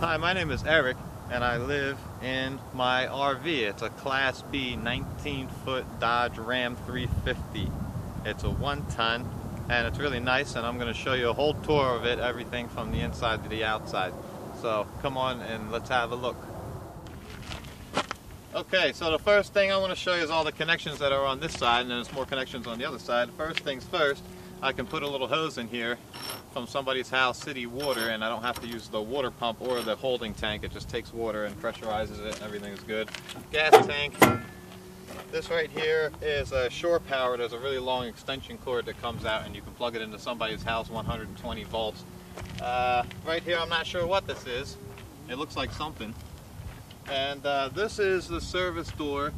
Hi, my name is Eric, and I live in my RV. It's a Class B 19 foot Dodge Ram 350. It's a one ton, and it's really nice, and I'm going to show you a whole tour of it, everything from the inside to the outside. So come on and let's have a look. Okay, so the first thing I want to show you is all the connections that are on this side, and there's more connections on the other side. First things first, I can put a little hose in here from somebody's house, city water, and I don't have to use the water pump or the holding tank. It just takes water and pressurizes it, and everything is good. Gas tank. This right here is a shore power. There's a really long extension cord that comes out, and you can plug it into somebody's house, 120 volts. Uh, right here, I'm not sure what this is. It looks like something. And uh, this is the service door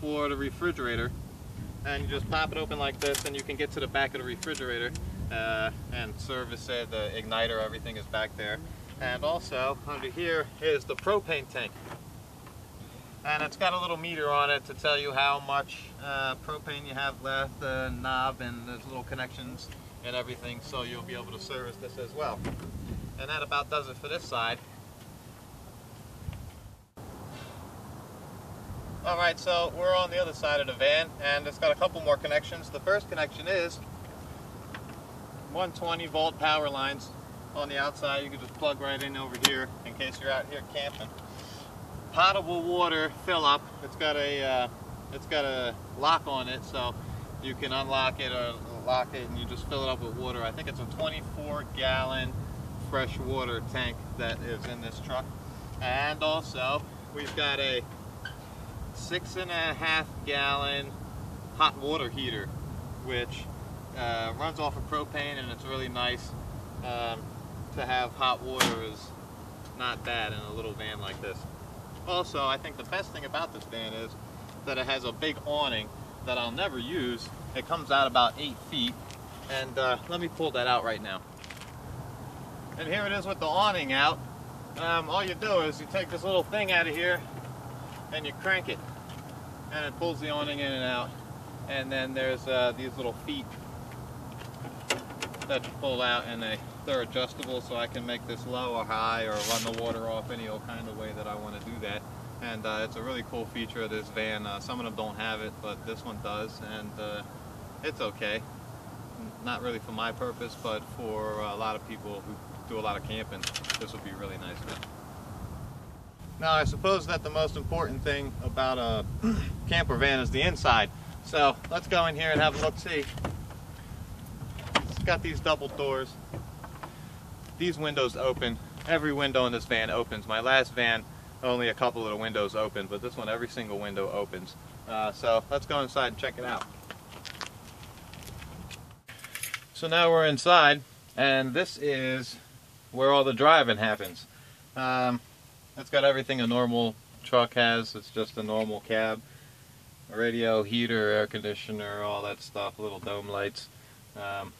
for the refrigerator. And you just pop it open like this and you can get to the back of the refrigerator uh, and service it, the igniter, everything is back there. And also under here is the propane tank. And it's got a little meter on it to tell you how much uh, propane you have left, the knob and there's little connections and everything so you'll be able to service this as well. And that about does it for this side. Alright, so we're on the other side of the van and it's got a couple more connections. The first connection is 120 volt power lines on the outside. You can just plug right in over here in case you're out here camping. Potable water fill up. It's got a uh, it's got a lock on it so you can unlock it or lock it and you just fill it up with water. I think it's a 24 gallon fresh water tank that is in this truck. And also we've got a six and a half gallon hot water heater, which uh, runs off of propane and it's really nice um, to have hot water is not bad in a little van like this. Also, I think the best thing about this van is that it has a big awning that I'll never use. It comes out about eight feet and uh, let me pull that out right now. And here it is with the awning out. Um, all you do is you take this little thing out of here and you crank it and it pulls the awning in and out and then there's uh, these little feet that you pull out and they, they're adjustable so I can make this low or high or run the water off any old kind of way that I want to do that. And uh, it's a really cool feature of this van uh, some of them don't have it but this one does and uh, it's okay. Not really for my purpose but for a lot of people who do a lot of camping this would be really nice now I suppose that the most important thing about a camper van is the inside. So let's go in here and have a look see. It's got these double doors. These windows open. Every window in this van opens. My last van only a couple of the windows open, but this one every single window opens. Uh, so let's go inside and check it out. So now we're inside and this is where all the driving happens. Um, it's got everything a normal truck has. It's just a normal cab. A radio, heater, air conditioner, all that stuff, little dome lights. Um,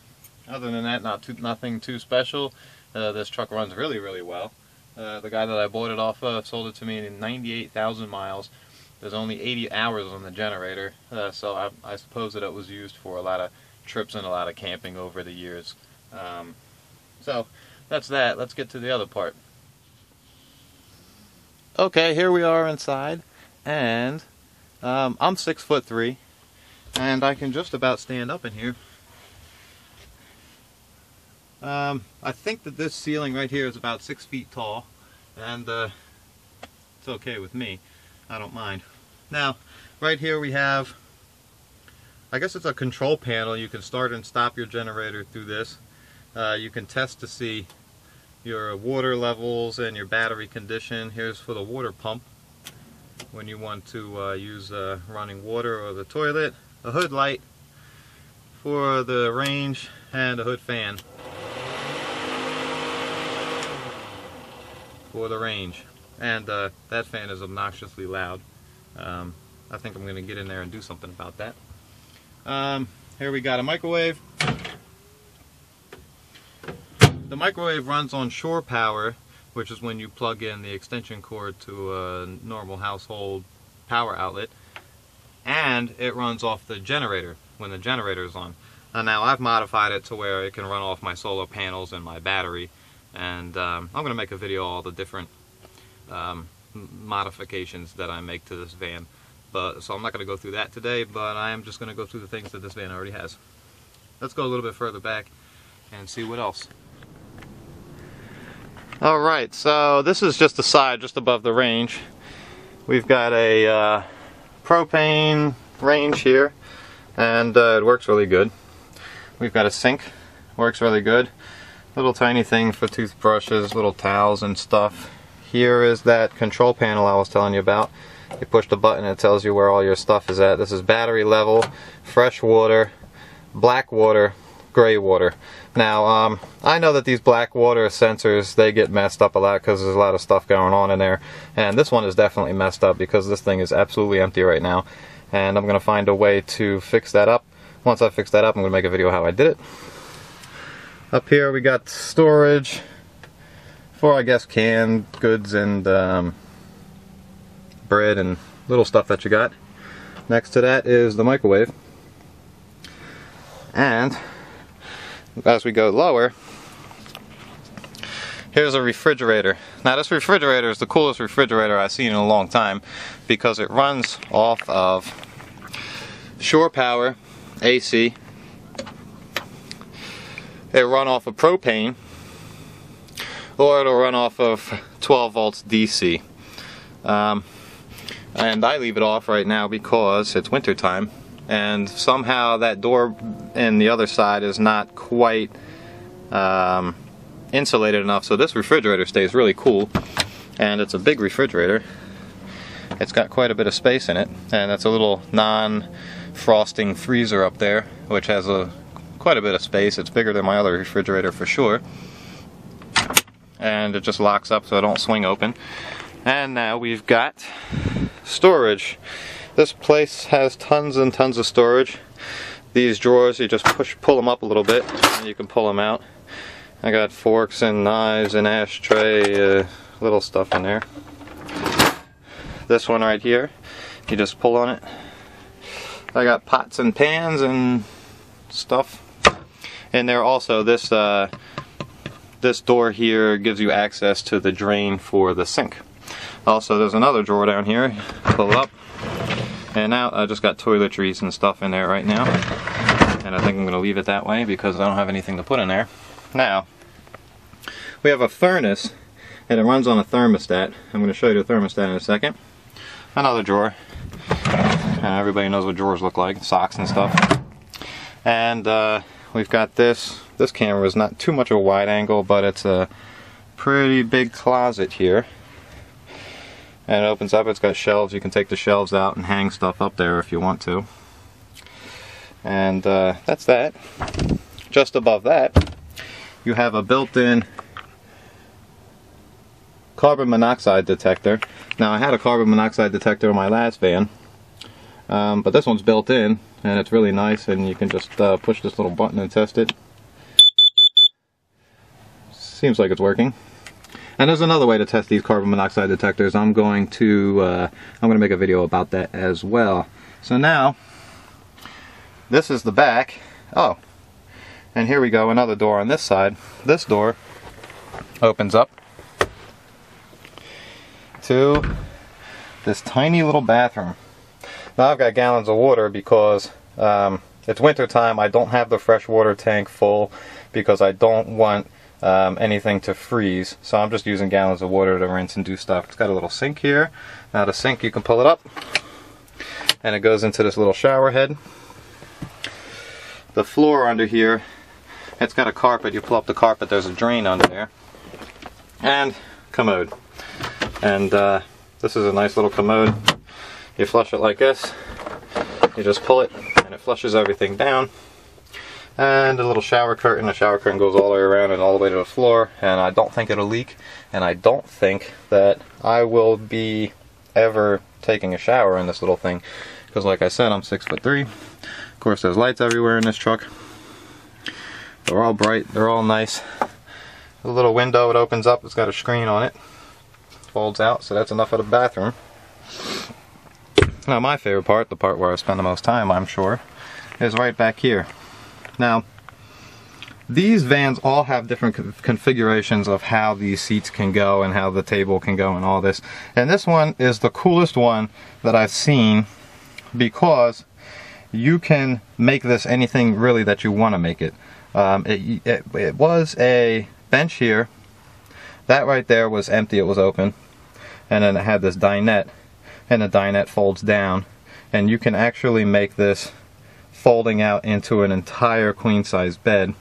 other than that, not too, nothing too special. Uh, this truck runs really, really well. Uh, the guy that I bought it off of sold it to me in 98,000 miles. There's only 80 hours on the generator, uh, so I, I, suppose that it was used for a lot of trips and a lot of camping over the years. Um, so that's that. Let's get to the other part. Okay, here we are inside, and um, I'm six foot three, and I can just about stand up in here. Um, I think that this ceiling right here is about six feet tall, and uh, it's okay with me. I don't mind. Now, right here we have, I guess it's a control panel. You can start and stop your generator through this. Uh, you can test to see your water levels and your battery condition. Here's for the water pump when you want to uh, use uh, running water or the toilet. A hood light for the range and a hood fan for the range. And uh, that fan is obnoxiously loud. Um, I think I'm going to get in there and do something about that. Um, here we got a microwave the microwave runs on shore power, which is when you plug in the extension cord to a normal household power outlet, and it runs off the generator when the generator is on. And now I've modified it to where it can run off my solar panels and my battery, and um, I'm going to make a video all the different um, modifications that I make to this van. But So I'm not going to go through that today, but I am just going to go through the things that this van already has. Let's go a little bit further back and see what else. Alright, so this is just the side, just above the range. We've got a uh, propane range here, and uh, it works really good. We've got a sink, works really good. Little tiny thing for toothbrushes, little towels and stuff. Here is that control panel I was telling you about. You push the button, it tells you where all your stuff is at. This is battery level, fresh water, black water, gray water. Now, um, I know that these black water sensors, they get messed up a lot because there's a lot of stuff going on in there. And this one is definitely messed up because this thing is absolutely empty right now. And I'm going to find a way to fix that up. Once I fix that up, I'm going to make a video how I did it. Up here we got storage for, I guess, canned goods and um, bread and little stuff that you got. Next to that is the microwave. And as we go lower, here's a refrigerator. Now this refrigerator is the coolest refrigerator I've seen in a long time because it runs off of shore power AC. It run off of propane or it'll run off of 12 volts DC. Um, and I leave it off right now because it's winter time and somehow that door in the other side is not quite um, insulated enough so this refrigerator stays really cool and it's a big refrigerator. It's got quite a bit of space in it and that's a little non-frosting freezer up there which has a quite a bit of space. It's bigger than my other refrigerator for sure. And it just locks up so it don't swing open. And now we've got storage this place has tons and tons of storage. These drawers, you just push, pull them up a little bit, and you can pull them out. I got forks and knives and ashtray, uh, little stuff in there. This one right here, you just pull on it. I got pots and pans and stuff. And there also, this uh, this door here gives you access to the drain for the sink. Also, there's another drawer down here. Pull it up. And now I just got toiletries and stuff in there right now. And I think I'm going to leave it that way because I don't have anything to put in there. Now, we have a furnace and it runs on a thermostat. I'm going to show you the thermostat in a second. Another drawer. Uh, everybody knows what drawers look like, socks and stuff. And uh, we've got this. This camera is not too much of a wide angle, but it's a pretty big closet here and it opens up it's got shelves you can take the shelves out and hang stuff up there if you want to. And uh, that's that. Just above that you have a built-in carbon monoxide detector. Now I had a carbon monoxide detector in my last van um, but this one's built in and it's really nice and you can just uh, push this little button and test it. Seems like it's working and there's another way to test these carbon monoxide detectors. I'm going to uh, I'm going to make a video about that as well. So now, this is the back. Oh, and here we go, another door on this side. This door opens up to this tiny little bathroom. Now I've got gallons of water because um, it's winter time. I don't have the fresh water tank full because I don't want um, anything to freeze. So I'm just using gallons of water to rinse and do stuff. It's got a little sink here. Now the sink, you can pull it up and it goes into this little shower head. The floor under here, it's got a carpet. You pull up the carpet, there's a drain under there. And commode. And uh, this is a nice little commode. You flush it like this. You just pull it and it flushes everything down and a little shower curtain. A shower curtain goes all the way around and all the way to the floor. And I don't think it'll leak. And I don't think that I will be ever taking a shower in this little thing. Because like I said I'm six foot three. Of course there's lights everywhere in this truck. They're all bright. They're all nice. The little window it opens up. It's got a screen on it. Folds out. So that's enough of the bathroom. Now my favorite part the part where I spend the most time I'm sure is right back here now, these vans all have different configurations of how these seats can go and how the table can go and all this. And this one is the coolest one that I've seen because you can make this anything really that you want to make it. Um, it, it. It was a bench here. That right there was empty, it was open. And then it had this dinette, and the dinette folds down. And you can actually make this folding out into an entire queen size bed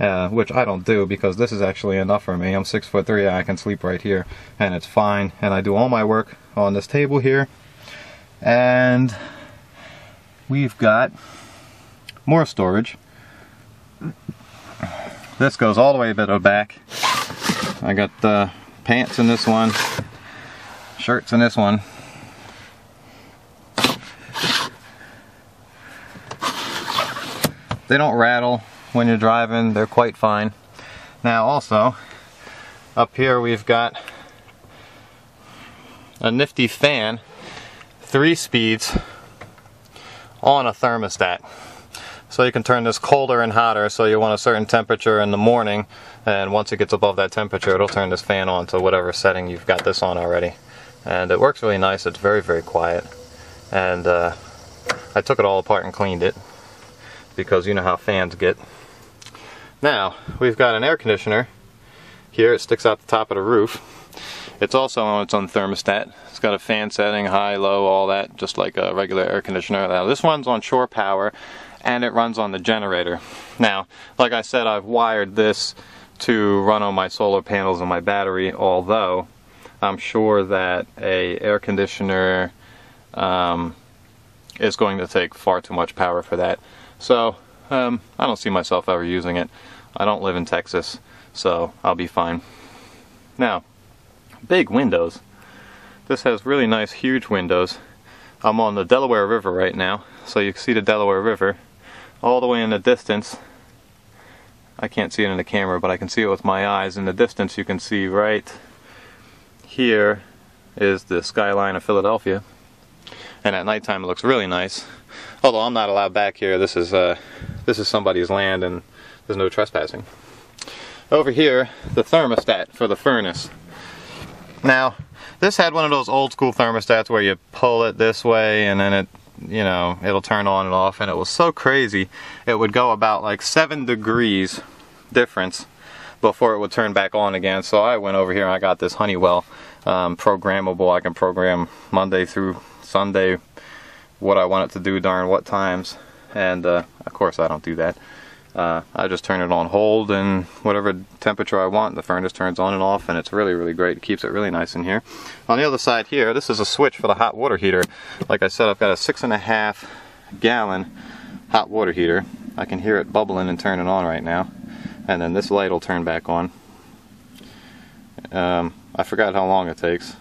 uh, which I don't do because this is actually enough for me. I'm six foot three, I can sleep right here, and it's fine. And I do all my work on this table here, and we've got more storage. This goes all the way a bit back. I got the pants in this one, shirts in this one. They don't rattle when you're driving, they're quite fine. Now also, up here we've got a nifty fan, three speeds, on a thermostat. So you can turn this colder and hotter so you want a certain temperature in the morning and once it gets above that temperature it'll turn this fan on to whatever setting you've got this on already. And it works really nice, it's very very quiet. And uh, I took it all apart and cleaned it because you know how fans get. Now, we've got an air conditioner here. It sticks out the top of the roof. It's also on its own thermostat. It's got a fan setting, high, low, all that, just like a regular air conditioner. Now, this one's on shore power, and it runs on the generator. Now, like I said, I've wired this to run on my solar panels and my battery, although I'm sure that a air conditioner um, is going to take far too much power for that. So um, I don't see myself ever using it. I don't live in Texas, so I'll be fine. Now, big windows. This has really nice, huge windows. I'm on the Delaware River right now, so you can see the Delaware River all the way in the distance. I can't see it in the camera, but I can see it with my eyes. In the distance, you can see right here is the skyline of Philadelphia. And at nighttime, it looks really nice. Although I'm not allowed back here. This is uh, this is somebody's land and there's no trespassing. Over here, the thermostat for the furnace. Now, this had one of those old school thermostats where you pull it this way and then it, you know, it'll turn on and off and it was so crazy. It would go about like seven degrees difference before it would turn back on again. So I went over here and I got this Honeywell um, programmable. I can program Monday through Sunday what I want it to do darn what times and uh, of course I don't do that. Uh, I just turn it on hold and whatever temperature I want, the furnace turns on and off, and it's really, really great. It keeps it really nice in here. On the other side here, this is a switch for the hot water heater. Like I said, I've got a six and a half gallon hot water heater. I can hear it bubbling and turning on right now. And then this light will turn back on. Um, I forgot how long it takes.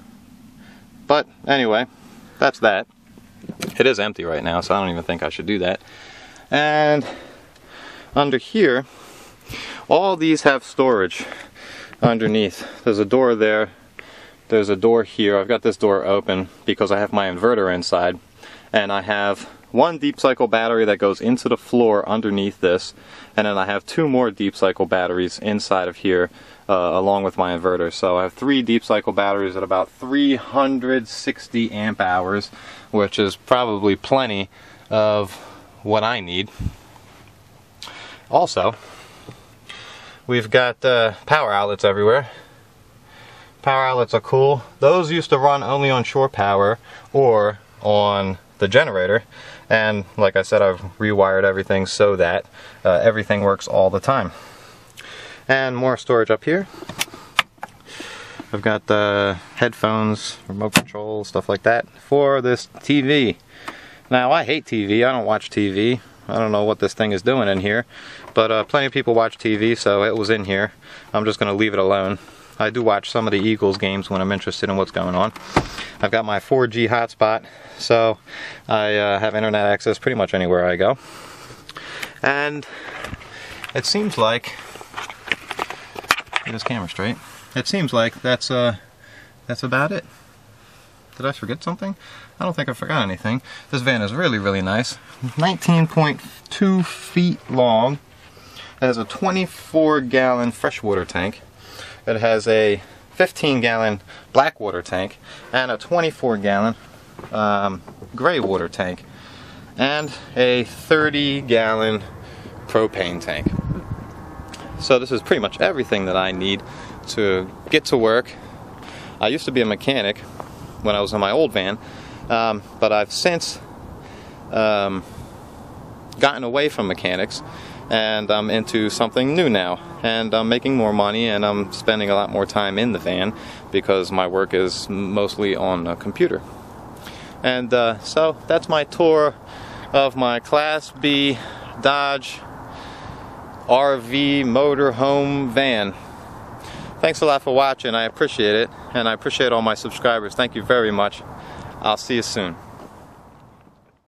But anyway, that's that. It is empty right now, so I don't even think I should do that. And under here, all these have storage underneath. There's a door there. There's a door here. I've got this door open because I have my inverter inside. And I have one deep cycle battery that goes into the floor underneath this. And then I have two more deep cycle batteries inside of here uh, along with my inverter. So I have three deep cycle batteries at about 360 amp hours, which is probably plenty of what I need. Also, we've got uh, power outlets everywhere. Power outlets are cool. Those used to run only on shore power or on the generator. And like I said, I've rewired everything so that uh, everything works all the time. And more storage up here. I've got the headphones, remote control, stuff like that for this TV. Now, I hate TV. I don't watch TV. I don't know what this thing is doing in here. But uh, plenty of people watch TV, so it was in here. I'm just going to leave it alone. I do watch some of the Eagles games when I'm interested in what's going on. I've got my 4G hotspot, so I uh, have internet access pretty much anywhere I go. And it seems like get this camera straight. It seems like that's uh that's about it. Did I forget something? I don't think I forgot anything. This van is really, really nice. 19.2 feet long, It has a 24 gallon freshwater tank. It has a 15 gallon black water tank and a 24 gallon um, gray water tank and a 30 gallon propane tank. So this is pretty much everything that I need to get to work. I used to be a mechanic when I was in my old van, um, but I've since um, gotten away from mechanics and I'm into something new now and I'm making more money and I'm spending a lot more time in the van because my work is mostly on a computer. And uh, so that's my tour of my Class B Dodge RV motorhome van. Thanks a lot for watching. I appreciate it. And I appreciate all my subscribers. Thank you very much. I'll see you soon.